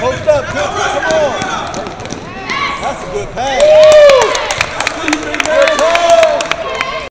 Post up. Come on. That's a good pass.